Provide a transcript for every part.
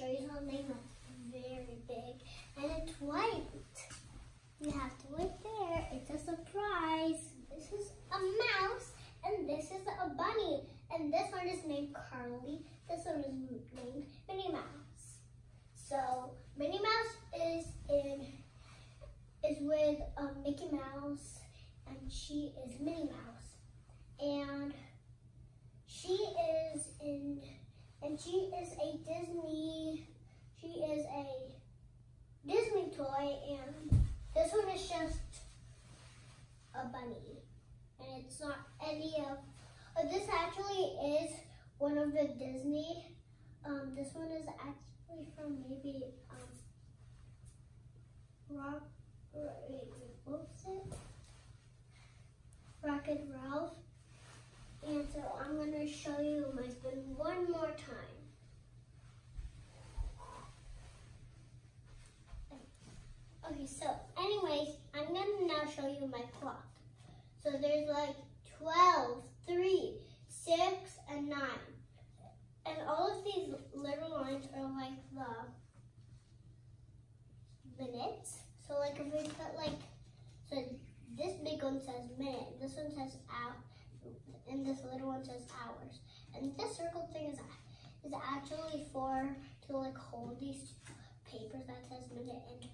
show you something that's very big and it's white. You have to wait there. It's a surprise. This is a mouse and this is a bunny. And this one is named Carly. This one is named Minnie Mouse. So Minnie Mouse is in is with um, Mickey Mouse and she is Minnie Mouse. And she is in and she is a Disney she is a Disney toy and this one is just a bunny. And it's not any of uh, this actually is one of the Disney. Um, this one is actually from maybe um, Rock. Wait, what was it? Rocket Ralph. And so I'm gonna show you my spin one more time. Okay, so anyways, I'm gonna now show you my clock. So there's like 12, 3, 6, and 9. And all of these little lines are like the minutes. So like if we put like, so this big one says minute, this one says hour, and this little one says hours. And this circle thing is, is actually for, to like hold these papers that says minute and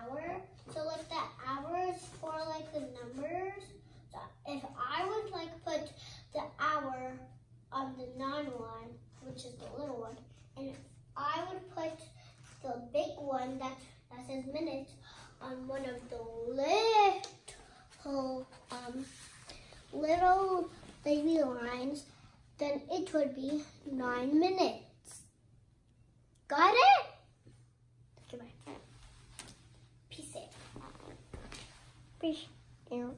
hour. So like the hours for like the numbers. So if I would like put the hour on the non one, which is the little one, and I would put the big one that, that says minutes on one of the little um little baby lines, then it would be nine minutes. Got it? Goodbye. Peace out. Peace out.